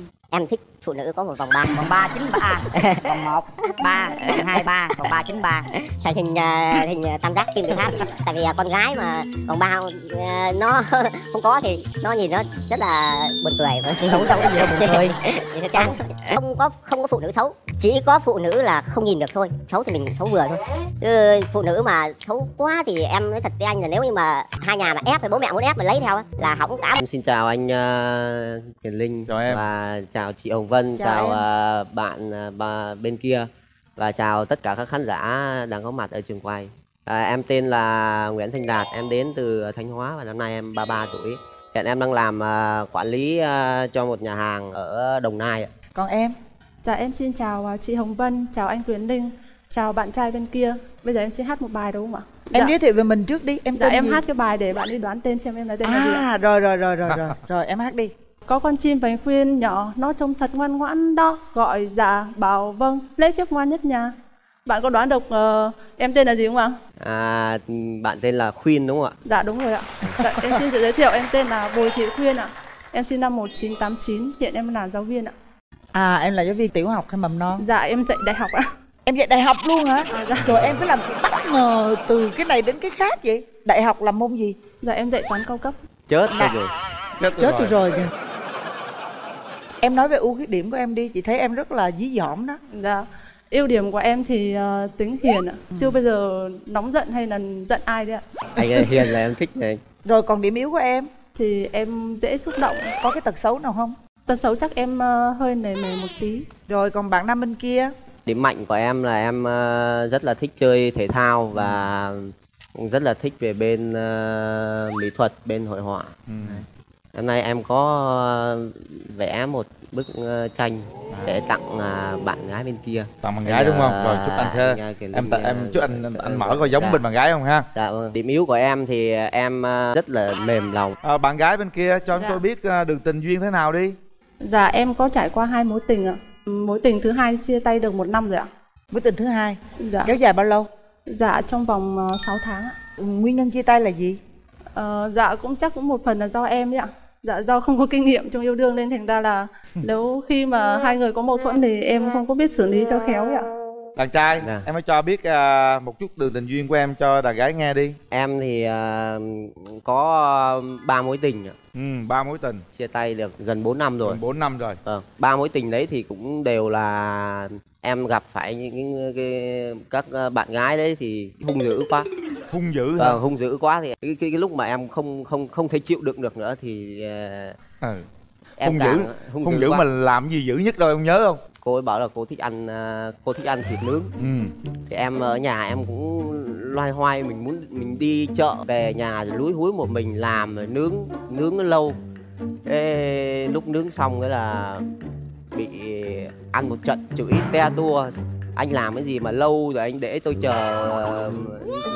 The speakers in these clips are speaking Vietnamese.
Thank you. Em thích phụ nữ có một vòng ba. Vòng ba chín ba. Vòng một ba vòng hai ba vòng ba chín ba. Thành hình uh, hình uh, tam giác kim tự tháp. Tại vì uh, con gái mà vòng ba uh, nó không có thì nó nhìn nó rất là buồn cười. Xấu đâu có gì đâu buồn cười. Thì nó chán. Không có không có phụ nữ xấu. Chỉ có phụ nữ là không nhìn được thôi. Xấu thì mình xấu vừa thôi. Ừ, phụ nữ mà xấu quá thì em nói thật với anh là nếu như mà hai nhà mà ép thì bố mẹ muốn ép mà lấy theo là hỏng cả. Em xin chào anh uh, Kiền Linh chào em. và chào chị Hồng Vân Chào chào, uh, bạn uh, bà bên kia và chào tất cả các khán giả đang có mặt ở trường quay à, em tên là Nguyễn Thành Đạt em đến từ Thanh Hóa và năm nay em 33 tuổi hiện em đang làm uh, quản lý cho một nhà hàng ở Đồng Nai ạ. còn em Dạ em xin chào à, chị Hồng Vân, chào anh Quyền Linh, chào bạn trai bên kia. Bây giờ em sẽ hát một bài đúng không ạ? em dạ, giới thiệu về mình trước đi em dạ em gì? hát cái bài để bạn đi đoán tên xem em là tên là gì ạ? à rồi rồi rồi rồi rồi rồi em hát đi Có con chim vành khuyên nhỏ, nó trông thật ngoan ngoãn đó, gọi dạ bảo vâng, lễ phép ngoan nhất nhà. Bạn có đoán được ờ, em tên là gì không ạ? à, bạn tên là Khuyên đúng không ạ Dạ đúng rồi ạ. Dạ, em xin tự giới thiệu em tên là Bùi Thị Khuyên ạ. Em sinh năm 1989, hiện em là giáo viên ạ. à em là giáo viên tiểu học hay mầm non Dạ em dạy đại học ạ. em dạy đại học luôn hả À, dạ. rồi em cứ làm chị bất ngờ từ cái này đến cái khác vậy đại học làm môn gì Dạ em dạy toán cao cấp. chết Dạ. rồi chết chết tôi rồi kìa em nói về ưu khuyết điểm của em đi chị thấy em rất là dí dỏm đó Dạ. Ưu điểm của em thì ờ, tính hiền ạ. Chưa bao giờ nóng giận hay là giận ai đấy ạ. anh Hiền là em thích này rồi còn điểm yếu của em Thì em dễ xúc động. có cái tật xấu nào không Tật xấu chắc em ờ, hơi nề nề một tí. rồi còn bạn nam bên kia Điểm mạnh của em là em ờ, rất là thích chơi thể thao và cũng rất là thích về bên ờ, mỹ thuật, bên hội họa. Ừ. Hôm nay em có ờ, vẽ một bức ờ, tranh để tặng ờ, bạn gái bên kia. tặng bạn gái đúng không rồi chúc anh sẽ em ta- em chúc anh anh, anh ờ, mở coi giống dạ. bên bạn gái không ha Dạ vâng. Điểm yếu của em thì em rất là mềm lòng. à, bạn gái bên kia cho chúng Dạ. tôi biết à, đường tình duyên thế nào đi Dạ em có trải qua hai mối tình ạ. Mối tình thứ hai chia tay được một năm rồi ạ. mối tình thứ hai Dạ. kéo dài bao lâu Dạ trong vòng uh, 6 tháng ạ. Ừ, nguyên nhân chia tay là gì Ờ, dạ cũng chắc cũng một phần là do em đấy ạ. Dạ do không có kinh nghiệm trong yêu đương nên thành ra là nếu khi mà hai người có mâu thuẫn thì em không có biết xử lý cho khéo ạ. Đàn trai Dạ. em hãy cho biết à, một chút đường tình duyên của em cho đàn gái nghe đi Em thì ờ, có ba mối tình ạ. ừ, ba mối tình chia tay được gần 4 năm rồi. gần bốn năm rồi Vâng, ba mối tình đấy thì cũng đều là em gặp phải những cái các ờ, bạn gái đấy thì hung dữ quá. hung dữ hả Vâng, hung dữ quá thì cái, cái, cái lúc mà em không không không thể chịu đựng được nữa thì ờ, ừ. em hung dữ càng hung, dữ quá. mà làm gì dữ nhất đâu em nhớ không cô ấy bảo là cô thích ăn ờ, cô thích ăn thịt nướng. Ừ. thì em ở nhà em cũng loay hoay mình muốn mình đi chợ về nhà rồi lúi húi một mình làm rồi nướng nướng nó lâu. Ê, lúc nướng xong cái là bị ăn một trận chửi te tua. Anh làm cái gì mà lâu rồi anh để tôi chờ ờ,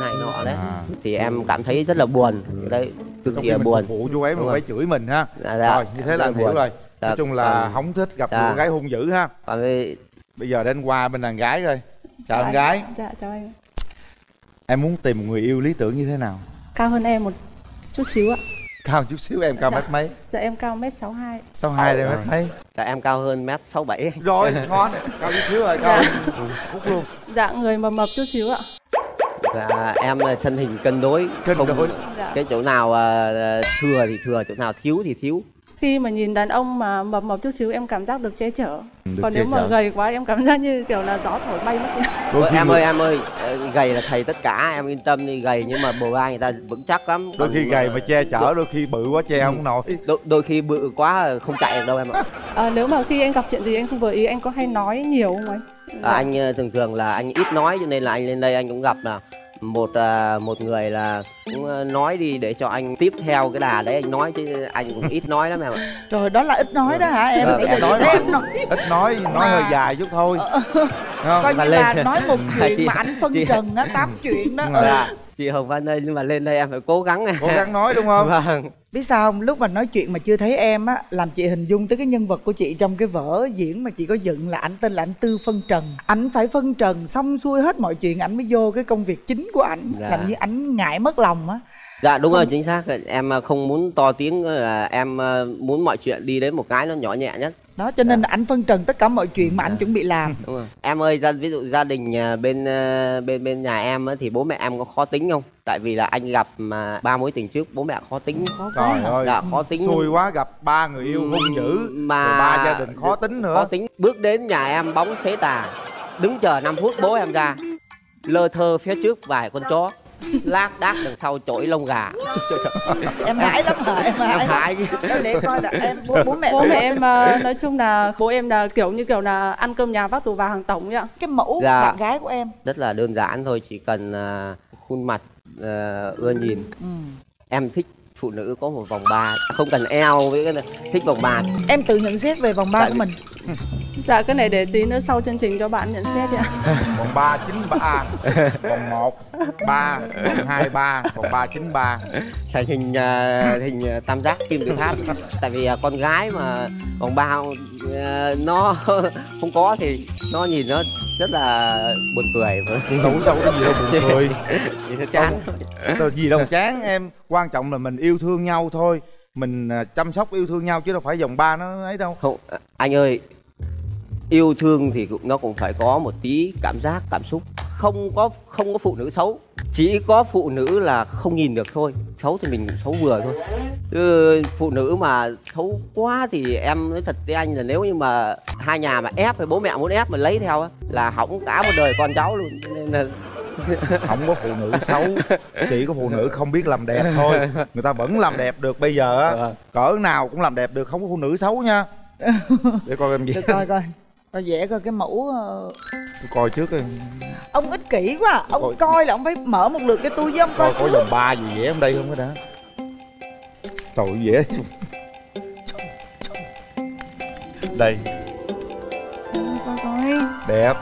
này nọ đấy. À. thì em cảm thấy rất là buồn. Đấy cực kỳ buồn phục vụ chú ấy mà phải chửi mình ha. Dạ, dạ. rồi như thế là hiểu buồn. rồi nói chung là còn- không thích gặp dạ. cô gái hung dữ ha còn bây giờ đến qua bên đàn gái rồi chào em gái Dạ chào anh. em muốn tìm một người yêu lý tưởng như thế nào Cao hơn em một chút xíu ạ. cao chút xíu em cao Dạ. mét mấy Dạ em cao mét 62. sau hai em mét mấy tại em cao hơn mét sáu bảy rồi ngon cao chút xíu rồi cao hơn phút luôn Dạ người mập mập chút xíu ạ. và em là thân hình cân đối Cân không- đối. Dạ. cái chỗ nào ờ, thừa thì thừa chỗ nào thiếu thì thiếu Khi mà nhìn đàn ông mà mập mập chút xíu em cảm giác được che chở. được Còn che nếu mà chở. gầy quá em cảm giác như kiểu là gió thổi bay mất. Đôi khi em người- ơi em ơi ờ, gầy là thầy tất cả em yên tâm đi gầy nhưng mà bờ vai người ta vững chắc lắm đôi Còn, khi gầy mà che chở đôi khi bự quá che không nổi đôi, đôi khi bự quá không chạy được đâu em ạ À, nếu mà khi anh gặp chuyện gì anh không vừa ý anh có hay nói nhiều không anh? à, anh ờ, thường thường là anh ít nói cho nên là anh lên đây anh cũng gặp là một à, một người là cũng ờ, nói đi để cho anh tiếp theo cái đà đấy anh nói chứ anh cũng ít nói lắm em ạ. Rồi đó là ít nói đó hả em? Vâng, Nãy em nói em nói ít nói nói hơi dài chút thôi. Đúng không? coi như lên- là nói một chuyện mà anh phân chị- trần á tám chuyện đó. Đúng ừ. Chị Hồng Vân ơi nhưng mà lên đây em phải cố gắng. Cố gắng nói đúng không? Vâng. Biết sao không? Lúc mà nói chuyện mà chưa thấy em á làm chị hình dung tới cái nhân vật của chị trong cái vở diễn mà chị có dựng là ảnh tên là ảnh tư phân trần. Ảnh phải phân trần xong xuôi hết mọi chuyện ảnh mới vô cái công việc chính của ảnh. Dạ. làm như ảnh ngại mất lòng á dạ đúng rồi chính xác. Em à, không muốn to tiếng là em à, muốn mọi chuyện đi đến một cái nó nhỏ nhẹ nhất. Đó cho nên là anh phân trần tất cả mọi chuyện mà anh chuẩn bị làm. Đúng rồi. Em ơi gia ví dụ gia đình à, bên à, bên bên nhà em á, thì bố mẹ em có khó tính không? Tại vì là anh gặp mà ba mối tình trước bố mẹ khó tính. Trời ơi dạ khó tính. xui quá gặp ba người yêu hung dữ mà rồi ba gia đình khó tính nữa. khó tính. Bước đến nhà em bóng xế tà. Đứng chờ 5 phút bố em ra. Lơ thơ phía trước vài con chó lác đác đằng sau chổi lông gà. Em hãi lắm hả? Em em hãi. Hại Đó, để coi là em bố, bố mẹ bố mẹ em ờ, nói chung là bố em là kiểu như kiểu là ăn cơm nhà vác tù vào hàng tổng ấy ạ. Cái mẫu Dạ. bạn gái của em. Rất là đơn giản thôi chỉ cần à, khuôn mặt à, ưa nhìn. Ừ. em thích phụ nữ có một vòng ba không cần eo với cái này thích vòng ba. Em tự nhận xét về vòng ba Tại của vì- mình dạ cái này để tí nữa sau chương trình cho bạn nhận xét ạ vòng ba chín ba vòng một ba vòng hai ba vòng ba chín ba. Thành hình à, hình à, tam giác kim tự tháp. Tại vì à, con gái mà vòng ba à, nó không có thì nó nhìn nó rất là buồn cười. Đâu đâu có gì đâu buồn cười. Nhìn nó chán. Đâu gì đâu chán em. Quan trọng là mình yêu thương nhau thôi. Mình chăm sóc yêu thương nhau chứ đâu phải vòng ba nó ấy đâu. Không anh ơi yêu thương thì cũng nó cũng phải có một tí cảm giác cảm xúc. Không có không có phụ nữ xấu. Chỉ có phụ nữ là không nhìn được thôi. Xấu thì mình xấu vừa thôi. Chứ phụ nữ mà xấu quá thì em nói thật với anh là nếu như mà hai nhà mà ép hay bố mẹ muốn ép mà lấy theo á, là hỏng cả một đời con cháu luôn. Cho nên là không có phụ nữ xấu. Chỉ có phụ nữ không biết làm đẹp thôi. Người ta vẫn làm đẹp được bây giờ á. Vâng. cỡ nào cũng làm đẹp được không có phụ nữ xấu nha. Để coi em gì. Để coi coi coi vẽ coi cái mẫu ờ, tôi coi trước em ông ích kỷ quá à. ông Coi- coi là ông phải mở một lượt cái tôi với ông coi coi có vòng ba gì vẽ trong đây không cái đã. Trời ơi, vẽ đây. Coi coi. Đẹp.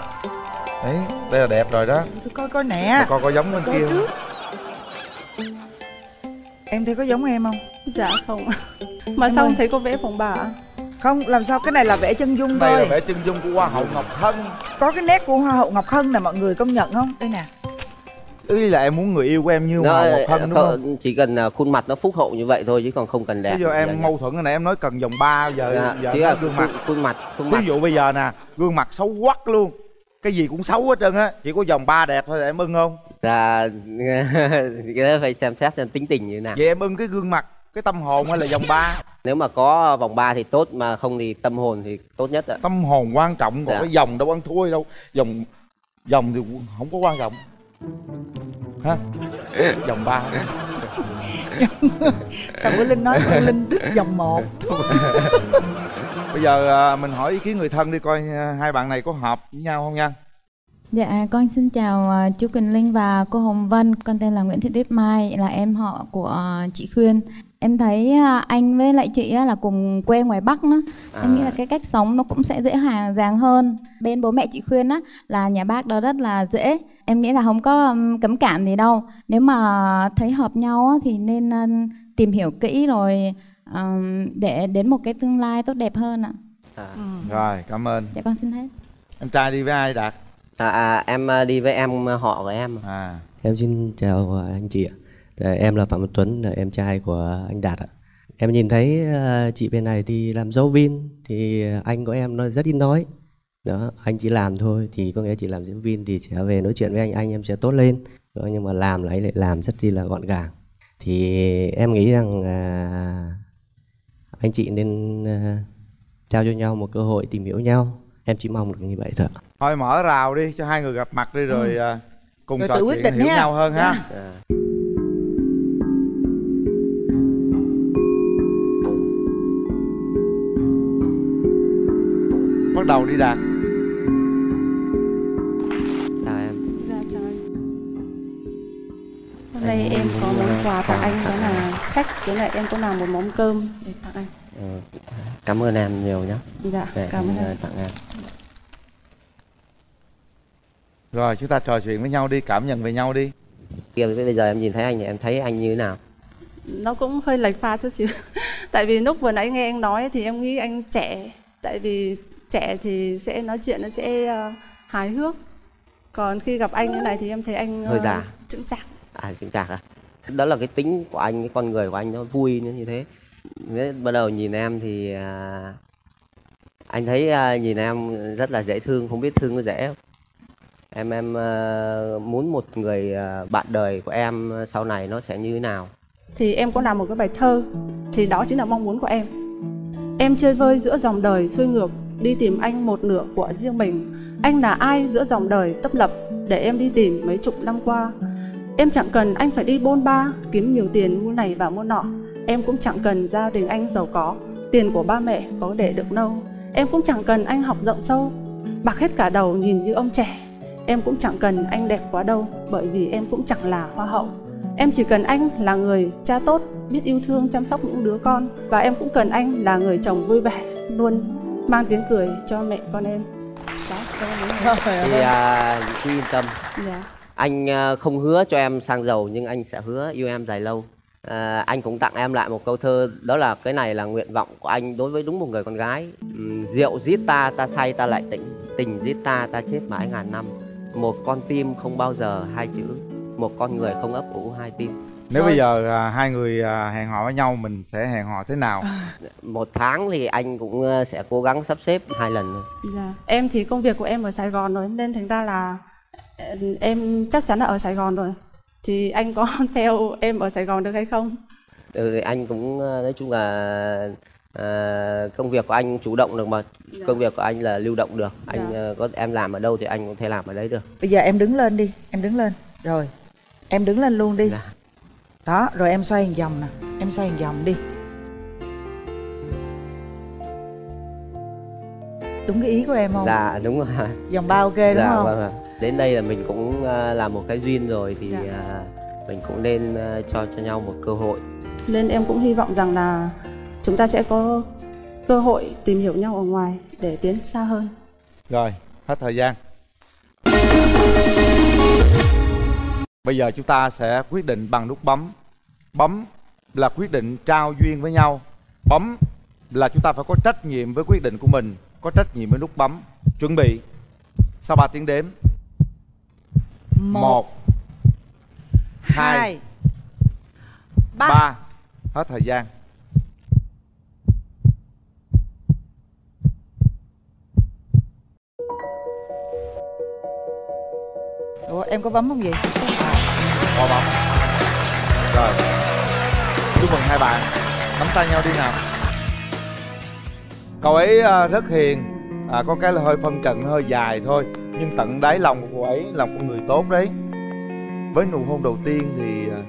Đấy đây là đẹp rồi đó. Tôi coi coi nè. Coi có giống bên coi kia. trước. Em thấy có giống em không? Dạ không mà Em sao không thấy có vẽ phòng bà? Không làm sao? Cái này là vẽ chân dung đây là vẽ chân dung của hoa hậu ngọc hân. Có cái nét của hoa hậu ngọc hân nè mọi người công nhận không? Đây nè. Ý là em muốn người yêu của em như hoa hậu ngọc hân đúng không? Chỉ cần à, khuôn mặt nó phúc hậu như vậy thôi chứ còn không cần đẹp. Bây giờ Dạ, em dạ. mâu thuẫn cái này em nói cần vòng ba giờ Dạ, giờ là gương mặt. khuôn, mặt khuôn mặt. ví dụ bây giờ nè gương mặt xấu quắc luôn. Cái gì cũng xấu hết trơn á chỉ có vòng ba đẹp thôi em ưng không? Là cái đó phải xem xét xem tính tình như thế nào. Vậy em ưng cái gương mặt cái tâm hồn hay là vòng ba nếu mà có vòng 3 thì tốt mà không thì tâm hồn thì tốt nhất ạ. Tâm hồn quan trọng còn Dạ. cái vòng đâu ăn thua đâu. Vòng vòng thì không có quan trọng. Ha vòng ba. Sao bữa linh nói linh thích vòng một? Bây giờ à, mình hỏi ý kiến người thân đi coi à, hai bạn này có hợp với nhau không nha? Dạ, con xin chào à, chú Quỳnh Linh và cô Hồng Vân. Con tên là Nguyễn Thị Tuyết Mai, là em họ của chị Khuyên. Em thấy à, anh với lại chị á là cùng quê ngoài Bắc đó. Em nghĩ là cái cách sống nó cũng sẽ dễ dàng dàng hơn. Bên bố mẹ chị Khuyên á là nhà bác đó rất là dễ. Em nghĩ là không có cấm cản gì đâu. Nếu mà thấy hợp nhau á, thì nên à, tìm hiểu kỹ rồi để đến một cái tương lai tốt đẹp hơn ạ. à, rồi cảm ơn Dạ con xin hết. em trai đi với ai đạt à, à, em à, đi với em họ của em à Em xin chào anh chị ạ. Dạ, Em là Phạm Văn Tuấn, là em trai của anh Đạt ạ. Em nhìn thấy ờ, chị bên này thì làm dấu viên thì anh của em nó rất ít nói. Đó, anh chỉ làm thôi thì có nghĩa chị làm diễn viên thì sẽ về nói chuyện với anh, anh em sẽ tốt lên. Đó, nhưng mà làm lại lại làm rất là gọn gàng. Thì em nghĩ rằng à, anh chị nên à, trao cho nhau một cơ hội tìm hiểu nhau. Em chỉ mong được như vậy thôi. thôi mở rào đi cho hai người gặp mặt đi rồi à, cùng Rồi trò tự quyết chuyện định hiểu ha. nhau hơn ha à, bắt đầu đi đạt. Chào em. Dạ chào anh. Hôm nay em có món quà tặng anh đó là sách với lại em có làm một món cơm để tặng anh. Ờ, cảm ơn em nhiều nhé dạ để cảm ơn anh, anh à, tặng em. Rồi chúng ta trò chuyện với nhau đi cảm nhận về nhau đi. Kia bây giờ em nhìn thấy anh thì em thấy anh như thế nào? Nó cũng hơi lệch pha chút xíu. Tại vì lúc vừa nãy nghe anh nói thì em nghĩ anh trẻ. Tại vì trẻ thì sẽ nói chuyện nó sẽ ờ, hài hước. Còn khi gặp anh như này thì em thấy anh Hơi ờ, già. chững chạc. À chính chạc à? Đó là cái tính của anh cái con người của anh nó vui như thế. Thế bắt đầu nhìn em thì à, anh thấy à, nhìn em rất là dễ thương không biết thương có dễ không? Em em à, muốn một người à, bạn đời của em sau này nó sẽ như thế nào? Thì em có làm một cái bài thơ thì đó chính là mong muốn của em. Em chơi vơi giữa dòng đời xuôi ngược đi tìm anh một nửa của riêng mình. Anh là ai giữa dòng đời tấp lập để em đi tìm mấy chục năm qua? Em chẳng cần anh phải đi bôn ba, kiếm nhiều tiền mua này và mua nọ. Em cũng chẳng cần gia đình anh giàu có, tiền của ba mẹ có để được đâu. em cũng chẳng cần anh học rộng sâu, bạc hết cả đầu nhìn như ông trẻ. Em cũng chẳng cần anh đẹp quá đâu, bởi vì em cũng chẳng là hoa hậu. Em chỉ cần anh là người cha tốt, biết yêu thương chăm sóc những đứa con, và em cũng cần anh là người chồng vui vẻ, luôn mang tiếng cười cho mẹ con em. Đó người. thì à, cứ yên tâm. Dạ. anh à, không hứa cho em sang giàu nhưng anh sẽ hứa yêu em dài lâu. À, anh cũng tặng em lại một câu thơ đó là cái này là nguyện vọng của anh đối với đúng một người con gái. Ừm, rượu giết ta ta say ta lại tỉnh. Tình giết ta ta chết mãi ngàn năm. Một con tim không bao giờ hai chữ. Một con người không ấp ủ hai tim nếu Thôi. bây giờ à, hai người à, hẹn hò với nhau mình sẽ hẹn hò thế nào một tháng thì anh cũng ờ, sẽ cố gắng sắp xếp hai lần thôi Dạ. Em thì công việc của em ở Sài Gòn rồi nên thành ra là ờ, em chắc chắn là ở Sài Gòn rồi. Thì anh có theo em ở Sài Gòn được hay không? ừ, anh cũng ờ, nói chung là ờ, công việc của anh chủ động được mà công việc của anh là lưu động được anh Dạ. ờ, có em làm ở đâu thì anh cũng thể làm ở đấy được bây giờ em đứng lên đi em đứng lên rồi em đứng lên luôn đi Dạ. Đó rồi em xoay hàng vòng nè. Em xoay hàng vòng đi. Đúng cái ý của em không? Dạ đúng rồi. Vòng ba ok đúng dạ không? vâng ạ. đến đây là mình cũng ờ, làm một cái duyên rồi thì Dạ. ờ, mình cũng nên ờ, cho cho nhau một cơ hội. Nên em cũng hy vọng rằng là chúng ta sẽ có cơ hội tìm hiểu nhau ở ngoài để tiến xa hơn. rồi hết thời gian bây giờ chúng ta sẽ quyết định bằng nút bấm. Bấm là quyết định trao duyên với nhau. Bấm là chúng ta phải có trách nhiệm với quyết định của mình có trách nhiệm với nút bấm. Chuẩn bị. Sau 3 tiếng đếm. Một hai, hai ba. ba. Hết thời gian. Ủa, em có bấm không vậy có bóng. Rồi. Chúc mừng hai bạn. Nắm tay nhau đi nào. Cậu ấy à, rất hiền. À, Có cái là hơi phân trận hơi dài thôi. Nhưng tận đáy lòng của cô ấy là một con người tốt đấy. Với nụ hôn đầu tiên thì à,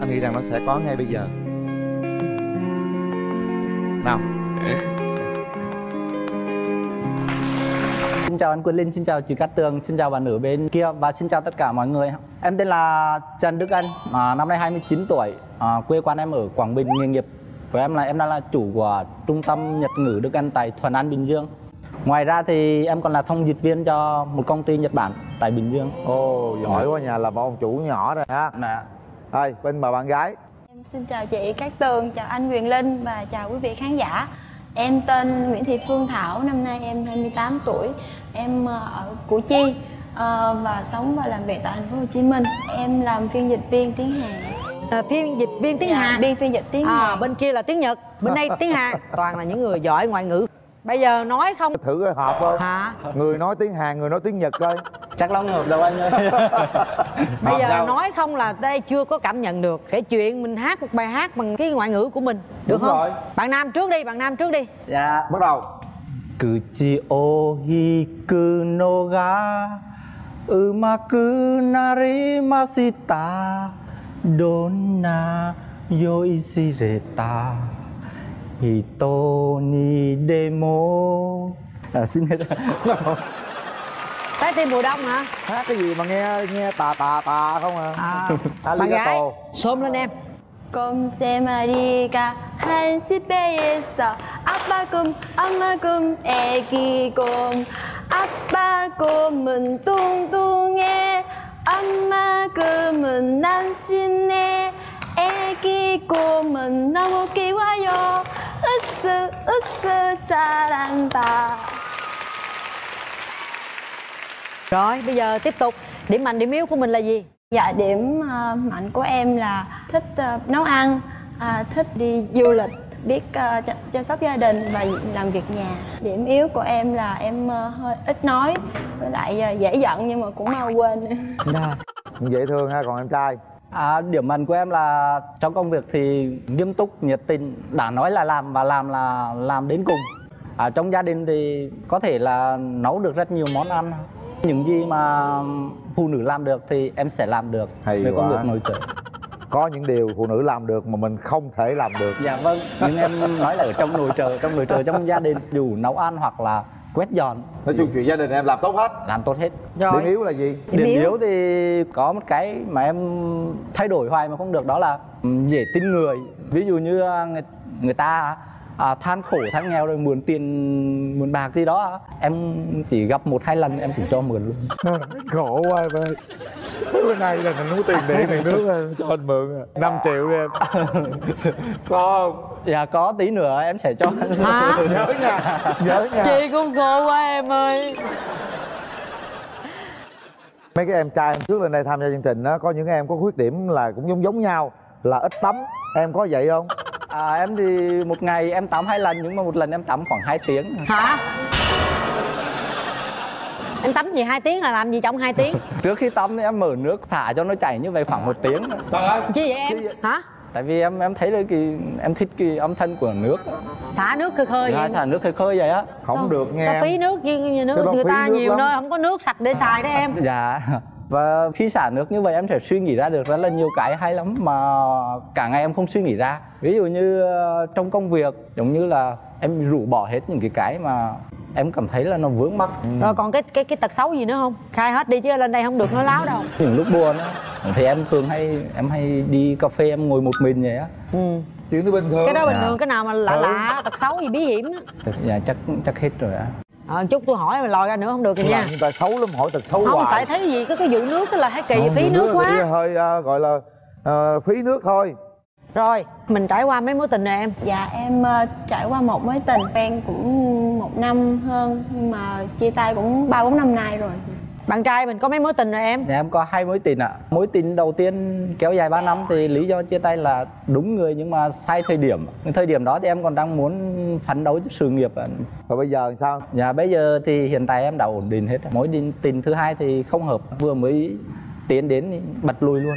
Anh nghĩ rằng nó sẽ có ngay bây giờ. Nào. Xin chào anh Quân Linh, xin chào chị Cát Tường, xin chào bạn ở bên kia và xin chào tất cả mọi người. Em tên là Trần Đức Anh, à, năm nay 29 tuổi, à, quê quán em ở Quảng Bình, nghề nghiệp của em là em đang là chủ của trung tâm Nhật ngữ Đức Anh tại Thuận An, Bình Dương. Ngoài ra thì em còn là thông dịch viên cho một công ty Nhật Bản tại Bình Dương. Ồ giỏi quá nhà là một ông chủ nhỏ rồi ha Dạ. Thôi bên bà bạn gái Em xin chào chị Cát Tường, chào anh Quyền Linh và chào quý vị khán giả. Em tên Nguyễn Thị Phương Thảo, năm nay em 28 tuổi. Em ờ, ở Củ Chi ờ, và sống và làm việc tại thành phố Hồ Chí Minh. Em làm phiên dịch viên tiếng Hàn. À, phiên dịch viên tiếng Dạ, Hàn biên phiên dịch tiếng à, Hàn. bên kia là tiếng Nhật bên đây tiếng Hàn toàn là những người giỏi ngoại ngữ bây giờ nói không Thử coi hợp không hả Người nói tiếng Hàn, người nói tiếng Nhật coi Chắc lâu hợp đâu anh ơi. bây giờ nhau. nói không là đây chưa có cảm nhận được cái chuyện mình hát một bài hát bằng cái ngoại ngữ của mình được Đúng không rồi. bạn nam trước đi bạn nam trước đi dạ. Bắt đầu 口を引くのがうまくなりましたどんな酔いしれた人にでも à, xin hết trái tim mùa đông hả? Hát cái gì mà nghe nghe tà tà tà không à, à. bạn gái sớm lên em. Kom se marika hansi beyesa 아빠 곰 엄마 곰 애기 곰 아빠 곰은 뚱뚱해 엄마 곰은 날씬해 애기 곰은 너무 귀여워 으쓱 으쓱 잘한다 rồi bây giờ tiếp tục điểm mạnh điểm yếu của mình là gì Dạ điểm ờ, mạnh của em là thích ờ, nấu ăn, à, thích đi du lịch, biết ch- chăm sóc gia đình và làm việc nhà. Điểm yếu của em là em ờ, hơi ít nói với lại ờ, dễ giận nhưng mà cũng mau quên. cũng dễ thương ha còn em trai À, điểm mạnh của em là trong công việc thì nghiêm túc, nhiệt tình, đã nói là làm và làm là làm đến cùng. À, trong gia đình thì có thể là nấu được rất nhiều món ăn. Những gì mà phụ nữ làm được thì em sẽ làm được Hay về công quá. việc nội trợ. Có những điều phụ nữ làm được mà mình không thể làm được. Dạ vâng, nhưng em nói là ở trong nội trợ, trong nội trợ trong gia đình dù nấu ăn hoặc là quét dọn. Nói chung chuyện gia đình em làm tốt hết. Làm tốt hết. điểm yếu là gì? Điểm, yếu thì có một cái mà em thay đổi hoài mà không được đó là ừ, dễ tin người. Ví dụ như à, người, người ta à, than khổ than nghèo rồi mượn tiền mượn bạc gì đó em chỉ gặp một hai lần em cũng cho mượn luôn. khổ quá em ơi bữa nay là mình muốn tiền điện tiền nước cho anh mượn à. 5 triệu đi em có không Dạ có tí nữa em sẽ cho. Hả? nhớ nha nhớ nha chị cũng khổ quá em ơi mấy cái em trai em trước lên đây tham gia chương trình á có những em có khuyết điểm là cũng giống giống nhau là ít tắm em có vậy không À, em thì một ngày em tắm hai lần nhưng mà một lần em tắm khoảng 2 tiếng. hả em tắm gì hai tiếng là làm gì trong hai tiếng Trước khi tắm thì em mở nước xả cho nó chảy như vậy khoảng một tiếng. trời ơi chi vậy em hả Tại vì em em thấy là cái em thích cái âm thanh của nước. xả nước khơi khơi Ra vậy xả nước khơi khơi vậy á. không được nghe sao phí nước như, như nước người ta nước nhiều lắm. nơi không có nước sạch để xài đó em Dạ. Và khi xả nước như vậy em sẽ suy nghĩ ra được rất là nhiều cái hay lắm mà cả ngày em không suy nghĩ ra. Ví dụ như ờ, trong công việc giống như là em rũ bỏ hết những cái cái mà em cảm thấy là nó vướng mắc. rồi còn cái cái cái tật xấu gì nữa không khai hết đi chứ lên đây không được nói láo đâu Những lúc buồn á thì em thường hay em hay đi cà phê em ngồi một mình vậy á. ừ. chuyện nó bình thường cái đó bình Dạ. thường cái nào mà lạ lạ tật xấu gì bí hiểm á Dạ chắc chắc hết rồi á. Ờ chút tôi hỏi mà lòi ra nữa không được rồi nha. người ta xấu lắm hỏi thật xấu không hoài. tại thấy gì có cái vụ nước đó là thấy kỳ Không, phí nước người quá. hơi ờ, gọi là ờ, phí nước thôi. Rồi mình trải qua mấy mối tình rồi em? Dạ em ờ, trải qua một mối tình quen cũng một năm hơn nhưng mà chia tay cũng ba bốn năm nay rồi. Bạn trai mình có mấy mối tình rồi em Nhà em có hai mối tình ạ. Mối tình đầu tiên kéo dài 3 năm thì lý do chia tay là đúng người nhưng mà sai thời điểm. Cái thời điểm đó thì em còn đang muốn phấn đấu cho sự nghiệp ạ. rồi bây giờ sao Dạ bây giờ thì hiện tại em đã ổn định hết. Mối tình, tình thứ hai thì không hợp. Vừa mới tiến đến thì bật lùi luôn.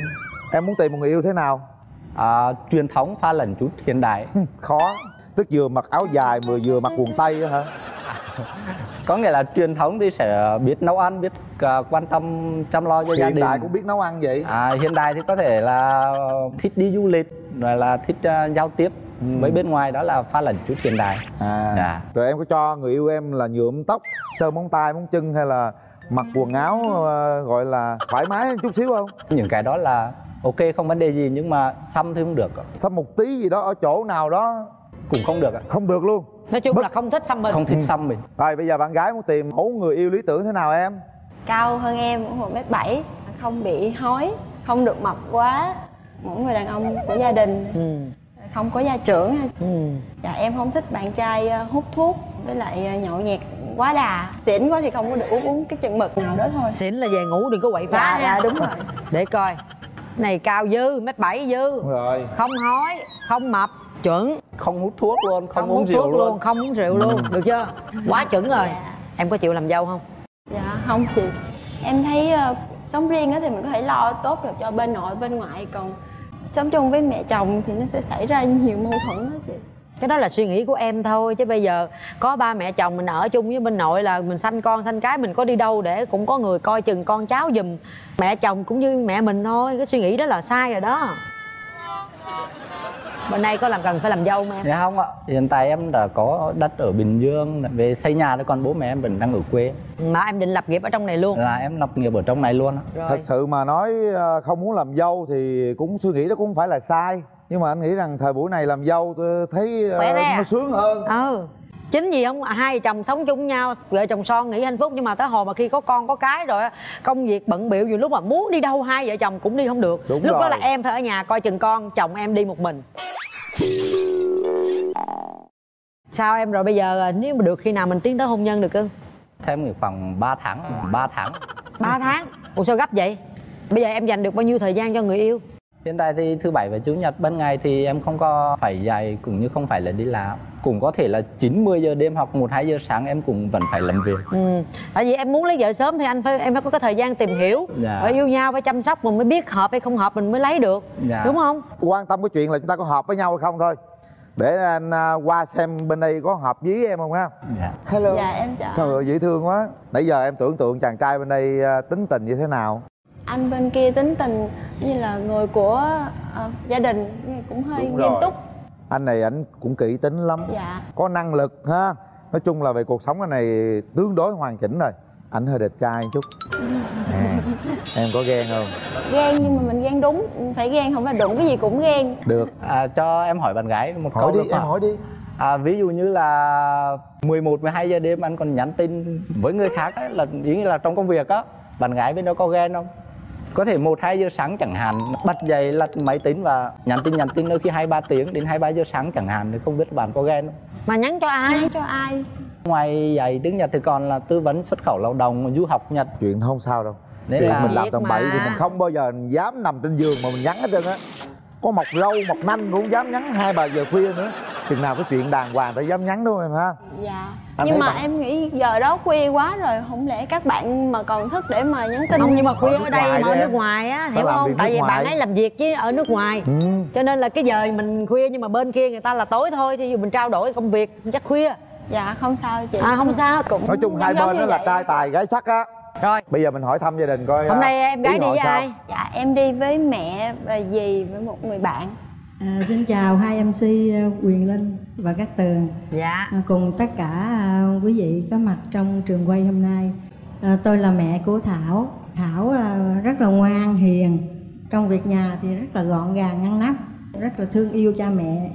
em muốn tìm một người yêu thế nào À, truyền thống pha lẫn chút hiện đại. khó tức vừa mặc áo dài vừa vừa mặc quần tây á hả Có nghĩa là truyền thống thì sẽ biết nấu ăn, biết à, quan tâm chăm lo cho gia hiện đình. đại cũng biết nấu ăn vậy À, hiện đại thì có thể là thích đi du lịch rồi là thích à, giao tiếp với bên ngoài đó là pha lẫn chút hiện đại. à Dạ. rồi em có cho người yêu em là nhuộm tóc sơn móng tay móng chân hay là mặc quần áo ờ, gọi là thoải mái chút xíu không Những cái đó là ok không vấn đề gì nhưng mà xăm thì không được xăm một tí gì đó ở chỗ nào đó cũng không được ạ. không được luôn nói chung là không thích xăm mình Không thích xăm mình. rồi bây giờ bạn gái muốn tìm mẫu người yêu lý tưởng thế nào em Cao hơn em một mét bảy, không bị hói, không được mập quá. Mỗi người đàn ông của gia đình ừ. không có gia trưởng. Ừ. Dạ em không thích bạn trai ờ, hút thuốc với lại ờ, nhậu nhẹt quá đà. Xỉn quá thì không có được uống uống cái chừng mực nào đó thôi. xỉn là về ngủ đừng có quậy phá Dạ, dạ đúng rồi. để coi này cao dư mét bảy dư Đúng rồi không hói không mập chuẩn. Không hút thuốc luôn, không, không uống hút rượu thuốc luôn. luôn không uống rượu luôn. Được chưa? Quá chuẩn rồi. Dạ. em có chịu làm dâu không? Dạ không chị. Em thấy ờ, sống riêng á thì mình có thể lo tốt được cho bên nội bên ngoại. Còn sống chung với mẹ chồng thì nó sẽ xảy ra nhiều mâu thuẫn đó chị. Cái đó là suy nghĩ của em thôi chứ bây giờ có ba mẹ chồng mình ở chung với bên nội là mình sanh con sanh cái mình có đi đâu để cũng có người coi chừng con cháu giùm mẹ chồng cũng như mẹ mình thôi. Cái suy nghĩ đó là sai rồi đó bên đây có làm cần phải làm dâu không em Dạ không ạ. Hiện tại em đã có đất ở Bình Dương về xây nhà thôi còn bố mẹ em vẫn đang ở quê. mà em định lập nghiệp ở trong này luôn Là em lập nghiệp ở trong này luôn. ạ. rồi thật sự mà nói ờ, không muốn làm dâu thì cũng suy nghĩ đó cũng không phải là sai nhưng mà anh nghĩ rằng thời buổi này làm dâu tôi thấy Khỏe ra. nó sướng hơn ừ chính vì không hai vợ chồng sống chung với nhau vợ chồng son nghĩ hạnh phúc nhưng mà tới hồi mà khi có con có cái rồi á, công việc bận bịu nhiều lúc mà muốn đi đâu hai vợ chồng cũng đi không được. Đúng lúc đó rồi. là em phải ở nhà coi chừng con chồng em đi một mình. Sao em rồi bây giờ à, nếu mà được khi nào mình tiến tới hôn nhân được cưng Thêm khoảng 3 tháng, 3 tháng. ba tháng? Ủa sao gấp vậy? Bây giờ em dành được bao nhiêu thời gian cho người yêu Hiện tại thì thứ bảy và chủ nhật ban ngày thì em không có phải dạy cũng như không phải là đi làm cũng có thể là 9 10 giờ đêm hoặc 1 2 giờ sáng em cũng vẫn phải làm việc. ừ. tại vì em muốn lấy vợ sớm thì anh phải em phải có cái thời gian tìm hiểu Dạ. phải yêu nhau phải chăm sóc mình mới biết hợp hay không hợp mình mới lấy được Dạ. đúng không quan tâm cái chuyện là chúng ta có hợp với nhau hay không thôi để anh à, qua xem bên đây có hợp với em không ha Dạ. hello Dạ, em chào trời ơi dễ thương quá nãy giờ em tưởng tượng chàng trai bên đây à, tính tình như thế nào anh bên kia tính tình như là người của ờ, gia đình cũng hơi Đúng nghiêm rồi. túc. Anh này ảnh cũng kỹ tính lắm. Dạ. Có năng lực ha? Nói chung là về cuộc sống cái này tương đối hoàn chỉnh rồi. Ảnh hơi đẹp trai một chút. À, em có ghen không? Ghen nhưng mà mình ghen đúng. Phải ghen không phải đụng cái gì cũng ghen. Được. À, cho em hỏi bạn gái một hỏi câu đi được em không? hỏi đi. À, ví dụ như là 11 12 giờ đêm anh còn nhắn tin với người khác ấy, là ý nghĩa là trong công việc á, bạn gái bên đó có ghen không? Có thể 1 2 giờ sáng chẳng hạn, bật dậy lật máy tính và nhắn tin nhắn tin đôi khi 2 3 tiếng đến 2 3 giờ sáng chẳng hạn thì không biết bạn có ghen không? mà nhắn cho ai? Nhắn cho ai? Ngoài dạy tiếng Nhật thì còn là tư vấn xuất khẩu lao động, du học Nhật. chuyện không sao đâu. Đấy chuyện là mình làm tầm bậy thì mình không bao giờ dám nằm trên giường mà mình nhắn hết trơn á. Có mọc râu mọc nanh cũng dám nhắn hai ba giờ khuya nữa chừng nào cái chuyện đàng hoàng phải dám nhắn đúng không em ha? Dạ. Anh nhưng mà bạn- em nghĩ giờ đó khuya quá rồi không lẽ các bạn mà còn thức để mà nhắn tin? Không nhưng mà khuya Ở đây mà ở nước ngoài á hiểu không? tại vì bạn ngoài. ấy làm việc chứ ở nước ngoài. Ừ. cho nên là cái giờ mình khuya nhưng mà bên kia người ta là tối thôi thì dù mình trao đổi công việc chắc khuya. Dạ không sao chị. À không sao cũng nói chung hai bên đó là trai tài gái sắc á. Rồi. Bây giờ mình hỏi thăm gia đình coi hôm à, nay em gái đi với sao. ai? Dạ em đi với mẹ và dì với một người bạn À, xin chào hai MC à, Quyền Linh và Cát Tường dạ à, cùng tất cả à, quý vị có mặt trong trường quay hôm nay. À, tôi là mẹ của Thảo. Thảo à, rất là ngoan, hiền. Trong việc nhà thì rất là gọn gàng, ngăn nắp, rất là thương yêu cha mẹ.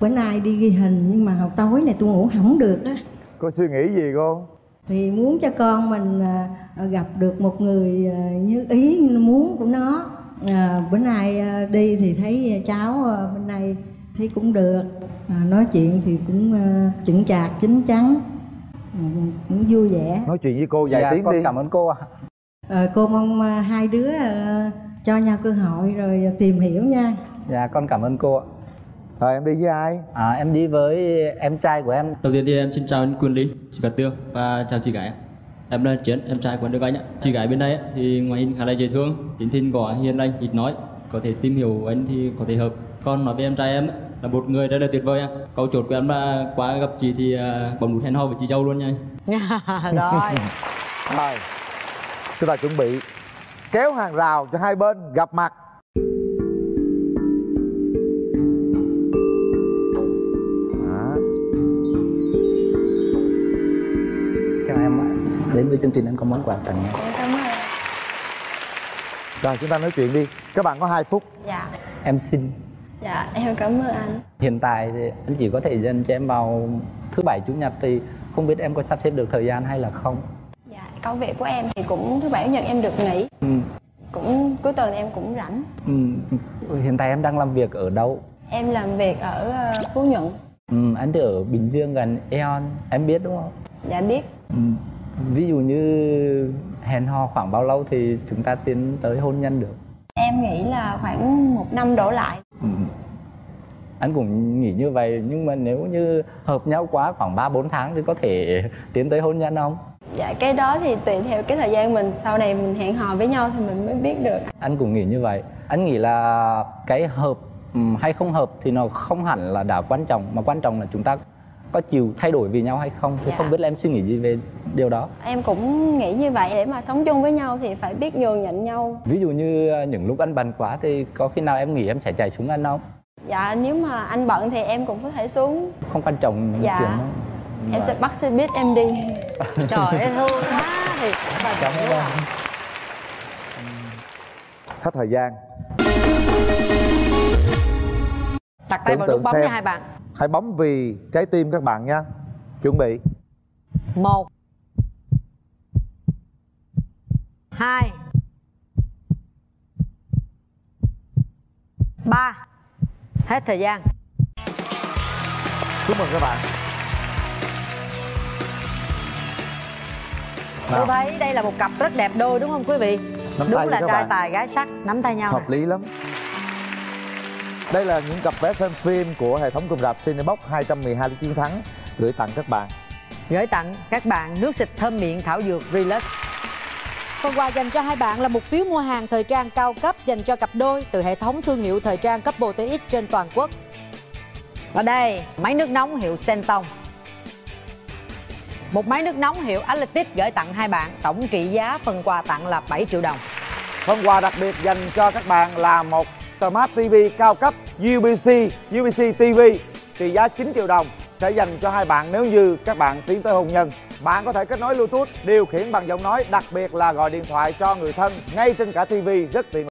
Bữa nay đi ghi hình nhưng mà hồi tối này tôi ngủ không được á. cô suy nghĩ gì cô Thì muốn cho con mình à, gặp được một người à, như ý như muốn của nó. À, bữa nay à, đi thì thấy cháu à, bên này thấy cũng được. À, nói chuyện thì cũng à, chững chạc, chín chắn, à, cũng vui vẻ. nói chuyện với cô vài dạ, tiếng con đi cảm ơn cô ạ. Rồi cô mong à, hai đứa à, cho nhau cơ hội rồi tìm hiểu nha. Dạ con cảm ơn cô ạ. rồi em đi với ai À, em đi với em trai của em Đầu tiên thì em xin chào anh Quyền Linh, chị Cát Tường và chào chị gái. Em là Chiến, em trai của Đức Anh ạ. Chị gái bên đây á, thì ngoài hình khá là dễ thương, tính tình có hiền lành, ít nói, có thể tìm hiểu anh thì có thể hợp. Còn nói về em trai em á, là một người rất là tuyệt vời. á. Câu chốt của em là qua gặp chị thì uh, bấm nút hẹn hò với chị Châu luôn nha. rồi rồi chúng ta chuẩn bị kéo hàng rào cho hai bên gặp mặt Đến với chương trình anh có món quà tặng em. em cảm ơn rồi chúng ta nói chuyện đi các bạn có 2 phút dạ Em xin dạ em cảm ơn anh Hiện tại thì anh chỉ có thể dành cho em vào thứ bảy chủ nhật thì không biết em có sắp xếp được thời gian hay là không. dạ công việc của em thì cũng thứ bảy chủ nhật em được nghỉ Ừ. cũng cuối tuần em cũng rảnh Ừ. Hiện tại em đang làm việc ở đâu? em làm việc ở ờ, phú nhuận Ừ. Anh thì ở Bình Dương gần Eon, em biết đúng không? dạ biết Ừ. Ví dụ như hẹn hò khoảng bao lâu thì chúng ta tiến tới hôn nhân được? em nghĩ là khoảng một năm đổ lại Ừ. Anh cũng nghĩ như vậy nhưng mà nếu như hợp nhau quá khoảng 3-4 tháng thì có thể tiến tới hôn nhân không? dạ cái đó thì tùy theo cái thời gian mình sau này mình hẹn hò với nhau thì mình mới biết được anh cũng nghĩ như vậy anh nghĩ là cái hợp ừm, hay không hợp thì nó không hẳn là đã quan trọng mà quan trọng là chúng ta có chịu thay đổi vì nhau hay không thì Dạ. không biết là em suy nghĩ gì về điều đó. Em cũng nghĩ như vậy để mà sống chung với nhau thì phải biết nhường nhịn nhau. Ví dụ như à, những lúc anh bận quá thì có khi nào em nghĩ em sẽ chạy xuống anh không? Dạ nếu mà anh bận thì em cũng có thể xuống. Không quan trọng Dạ. chuyện đó. Em sẽ Vậy. bắt xe buýt em đi. Trời ơi thương quá thì cảm ơn hết thời gian. Đặt tay Tưởng vào nút bấm nha hai bạn. Hãy bấm vì trái tim các bạn nha. Chuẩn bị. Một hai. Ba. Hết thời gian. Chúc mừng các bạn. Tôi thấy đây là một cặp rất đẹp đôi đúng không quý vị? Nắm đúng là trai bạn. tài gái sắc nắm tay nhau hợp lý lắm. Đây là những cặp vé xem phim của hệ thống cụm rạp Cinebox 212 chiến thắng gửi tặng các bạn. Gửi tặng các bạn nước xịt thơm miệng thảo dược Relax Phần quà dành cho hai bạn là một phiếu mua hàng thời trang cao cấp dành cho cặp đôi từ hệ thống thương hiệu thời trang Couple TX trên toàn quốc. Và đây, máy nước nóng hiệu Senton. Một máy nước nóng hiệu Atletic gửi tặng hai bạn, tổng trị giá phần quà tặng là 7 triệu đồng. Phần quà đặc biệt dành cho các bạn là một Smart TV cao cấp UBC UBC TV trị giá 9 triệu đồng sẽ dành cho hai bạn nếu như các bạn tiến tới hôn nhân. Bạn có thể kết nối Bluetooth, điều khiển bằng giọng nói, đặc biệt là gọi điện thoại cho người thân ngay trên cả TV rất tiện